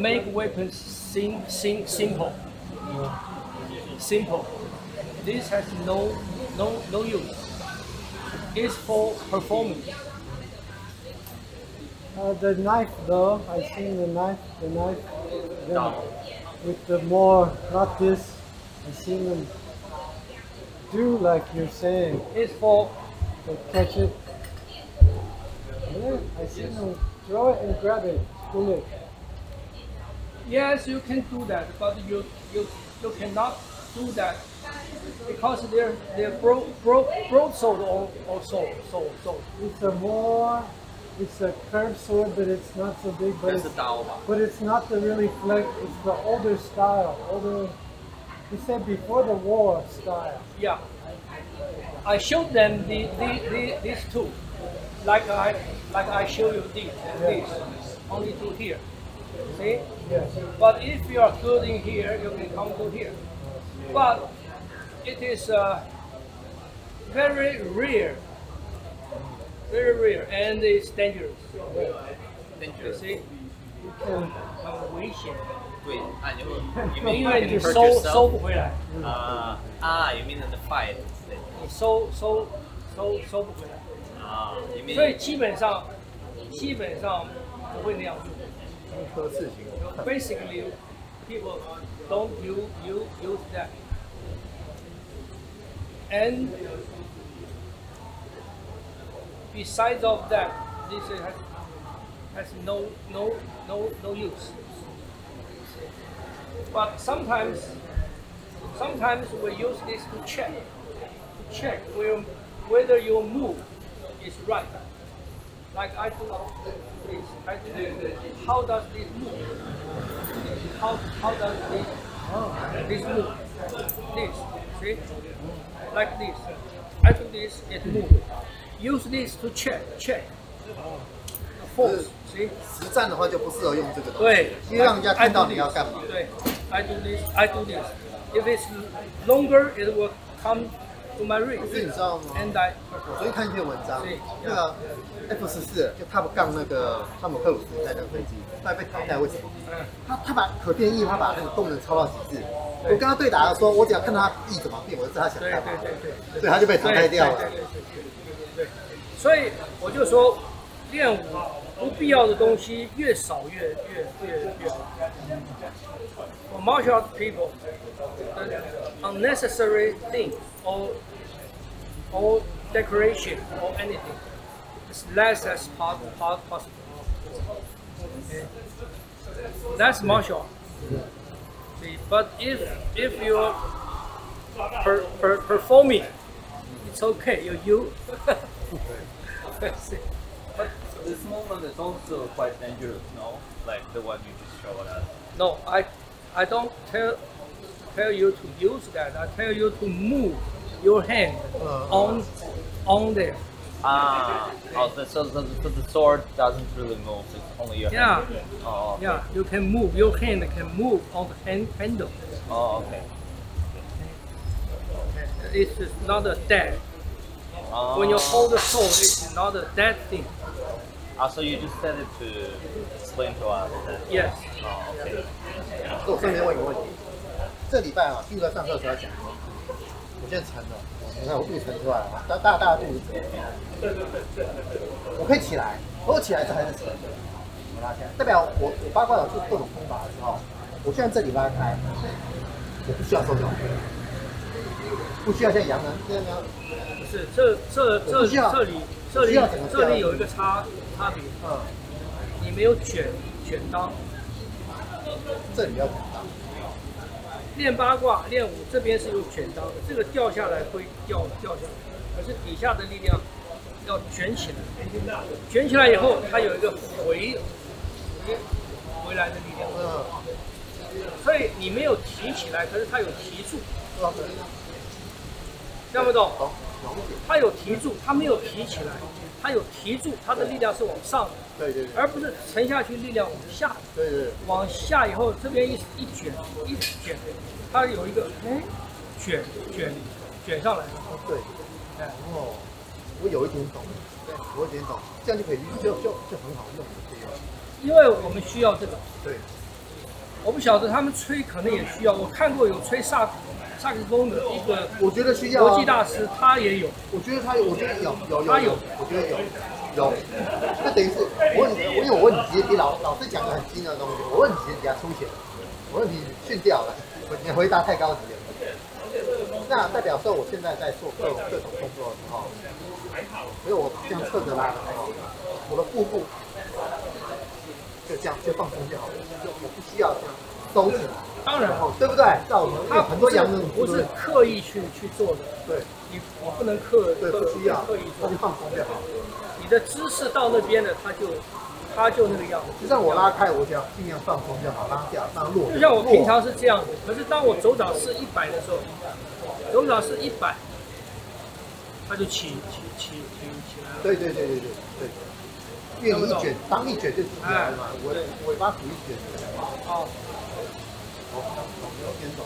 make weapons sim, sim, simple. Simple. This has no no no use. It's for performance. Uh, the knife though, I seen the knife, the knife them with the more, not this, I seen them do like you're saying, It's for they catch it. Yeah, I seen them throw it and grab it, pull it. Yes, you can do that, but you you you cannot do that because they're they're bro, bro, sold or, or sold, sold, sold. It's a more it's a curved sword, but it's not so big. But it's. But it's not the really flex. It's the older style, older. You said before the war style. Yeah. I showed them the, the, the these two, like I like I show you these and yeah. these, only two here. See? Yes. But if you are good in here, you can come to here. But it is uh, very rare, very rare, and it's dangerous. You see? 很危险，对，啊，你会，you mean 因 you 为 can 你 hurt 收收不 yourself？回来，啊啊，you mean in the fight？你收收收收不回来。啊，you 所以 mean 基本上基本上不会那样做。 Basically, people don't use, use, use that. And besides of that, this has, has no, no, no, no use. But sometimes, sometimes we use this to check, to check whether your move is right Like I do this, I do this. How does this move? How how does this this move? This, see? Like this. I do this, it moves. Use this to check, check. Force, see? 实战的话就不适合用这个东西，对，因为让人家 I 看到 do 你要 this. 干嘛。对，I do this, I do this. If it's longer, it will come To my 可是你知道吗？and I 我昨天看一篇文章是，那个 F 十四就 Top 杠那个汤姆克鲁斯在那个飞机，后来被淘汰，为什么？嗯他他把可变异，他把那个动能超到极致。我跟他对打的时候，我只要看到他翼怎么变，我就知道他想对干嘛对。对对。所以他就被淘汰掉了。对对对对对所以我就说，练武不必要的东西越少越越越越好。For martial art people, the unnecessary thing or or decoration or anything is less as part, part possible. Okay. That's martial art. See, but if if you're per, per, performing it's okay. You you. this movement is also quite dangerous, no? Like the one you just showed us. no, I I don't tell tell you to use that. I tell you to move your hand on on there. Ah, oh, so, so, so, so the sword doesn't really move. It's only your Yeah. hand. Oh, okay. Yeah, you can move. Your hand can move on the hand handle. Oh, okay. It's not a dead. Oh. When you hold the sword, it's not a dead thing. Ah, so you just said it to explain to us that. Yes. Oh, okay. 那我顺便问一个问题，这礼拜啊，譬如在上课的时候讲，我现在沉了，你看我肚子沉出来了，大大大的肚子沉。我可以起来，如果起来这还是沉的，我拉起来，代表我我八卦有做各种方法的时候，我现在这礼拜开，我不需要收脚，不需要像洋人这样样，不是，这这这这里这里这里有一个差差别，嗯，你没有卷卷刀。这里要很大，练八卦、练武这边是有卷刀的，这个掉下来会掉掉下来，可是底下的力量要卷起来，卷起来以后，它有一个回回回来的力量，嗯，所以你没有提起来，可是它有提住，懂听不懂？懂懂它有提住，他没有提起来，他有提住，他的力量是往上的，对对对。而不是沉下去力量往下。对对对，往下以后，这边一一卷一卷，它有一个哎卷卷卷上来了，对，哎，哦，我有一点懂，对，我有一点懂，这样就可以就就就很好用，对？因为我们需要这个，对，我不晓得他们吹可能也需要。我看过有吹萨萨克斯风的一个我觉得需要、啊。国际大师，他也有。我觉得他有，我觉得有有有他有我觉得有有。那等于是我问，我因为我问你直接比老老师讲的很精的东西，我问题直接比较粗浅，我问题训掉了，你回答太高级了。那代表说我现在在做各种各种动作的时候，所以我这样侧着拉的时候，我的腹部就这样就放松就好了，就我不需要这样收起来，当然，对不对？在我们他很多洋人不是刻意去去做的，对你我不能刻对不需要，刻意做那就。放松就好。你的姿势到那边了，他就他就那个样子。就像我拉开，我只要尽量放松就好，拉掉，让它落。就像我平常是这样子，可是当我手掌是一百的时候，手掌是一百，它就起起起起起来了。对对对对对对。卷一卷，当一卷就出来了嘛。尾尾巴数一卷。哦，好，我先走。